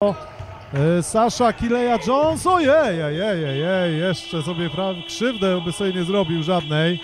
E, Sasha Kileja Jones, ojej, ojej, ojej, jeszcze sobie krzywdę by sobie nie zrobił żadnej.